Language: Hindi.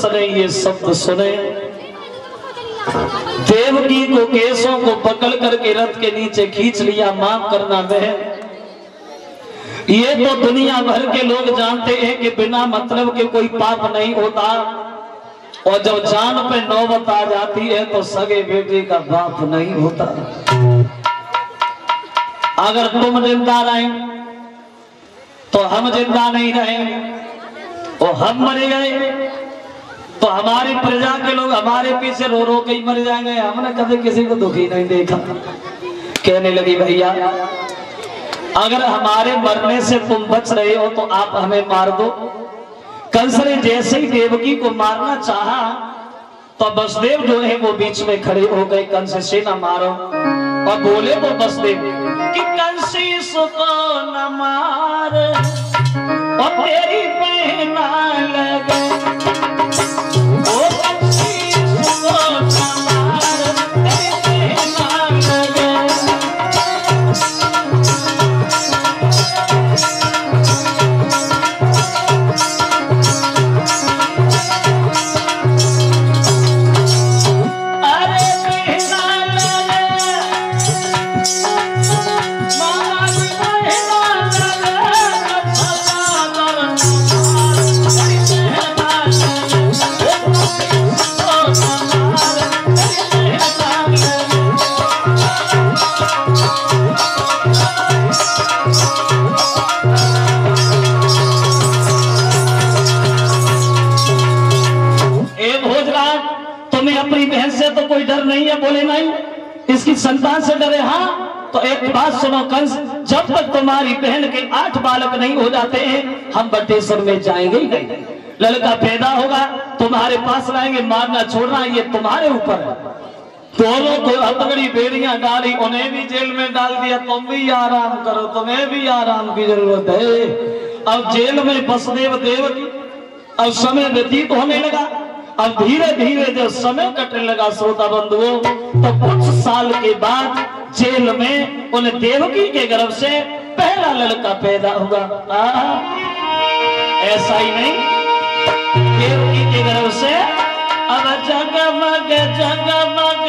कंस ने ये शब्द सुने। देवकी को केसों को पकड़ करके रथ के नीचे खींच लिया, माफ़ करना बहन। ये तो दुनिया भर के लोग जानते हैं कि बिना मतलब के कोई पाप नहीं होता। और जब जान पे नौबत आ जाती है तो सगे बेटे का बाप नहीं होता। अगर तुम ज़िंदा रहे तो हम ज़िंदा नहीं रहे। और हम मरे गए तो हमारी प्रजा के लोग हमारे पीछे रो रो के मर जाएँगे। हमने कभी किसी को दुखी नहीं देखा। कहने लगी, भैया, अगर हमारे मरने से तुम बच रहे हो तो आप हमें मार दो। कंस ने जैसे ही देवकी को मारना चाहा तो बसदेव जो है वो बीच में खड़े हो गए। कंस से न मारो। और बोले वो बसदेव कि कंसी को न मार। और तेरी कोई डर नहीं है, बोले नहीं। इसकी संतान से डरे हाँ तो एक बात सुनो कंस, जब तक तुम्हारी बहन के आठ बालक नहीं हो जाते हैं, हम बटेश्वर में जाएँगे ही नहीं। लड़का पैदा होगा, तुम्हारे पास लाएँगे, मारना छोड़ना, ये तुम्हारे ऊपर है। दोनों को हथकड़ी, बेड़ियाँ डाली, उन्हें भी जेल में डाल दिया, तुम भी आराम करो, तुम्हें भी आराम की ज़रूरत है। अब जेल में बसदेव देव अब समय व्यतीत होने लगा। अब धीरे धीरे जब समय कटने लगा श्रोता बंधुओं तो कुछ साल के बाद जेल में उन देवकी के गर्भ से पहला लड़का पैदा हुआ। ऐसा ही नहीं, देवकी के गर्भ से अब जगमग जगमग